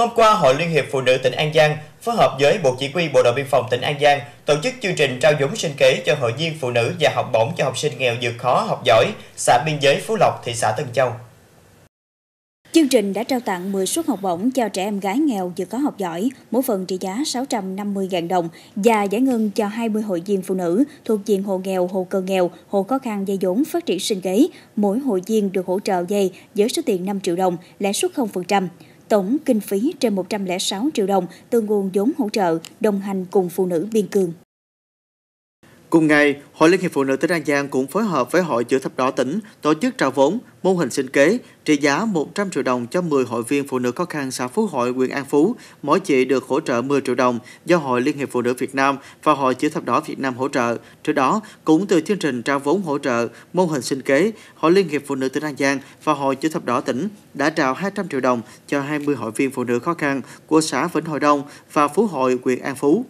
Hôm qua, Hội Liên hiệp Phụ nữ tỉnh An Giang phối hợp với Bộ Chỉ huy Bộ đội Biên phòng tỉnh An Giang tổ chức chương trình trao giống sinh kế cho hội viên phụ nữ và học bổng cho học sinh nghèo vượt khó học giỏi, xã biên giới Phú Lộc, thị xã Tân Châu. Chương trình đã trao tặng 10 suất học bổng cho trẻ em gái nghèo vừa có học giỏi, mỗi phần trị giá 650.000 đồng và giải ngân cho 20 hội viên phụ nữ thuộc diện hộ nghèo, hộ cơ nghèo, hộ khó khăn dây vốn phát triển sinh kế. Mỗi hội viên được hỗ trợ dây với số tiền 5 triệu đồng, lãi suất 0%. Tổng kinh phí trên 106 triệu đồng từ nguồn vốn hỗ trợ, đồng hành cùng phụ nữ biên cương. Cùng ngày, Hội Liên hiệp Phụ nữ tỉnh An Giang cũng phối hợp với Hội chữ thập đỏ tỉnh tổ chức trao vốn mô hình sinh kế trị giá 100 triệu đồng cho 10 hội viên phụ nữ khó khăn xã Phú Hội, huyện An Phú. Mỗi chị được hỗ trợ 10 triệu đồng do Hội Liên hiệp Phụ nữ Việt Nam và Hội chữ thập đỏ Việt Nam hỗ trợ. Trước đó, cũng từ chương trình trao vốn hỗ trợ mô hình sinh kế, Hội Liên hiệp Phụ nữ tỉnh An Giang và Hội chữ thập đỏ tỉnh đã trao 200 triệu đồng cho 20 hội viên phụ nữ khó khăn của xã Vĩnh Hội Đông và Phú Hội, huyện An Phú.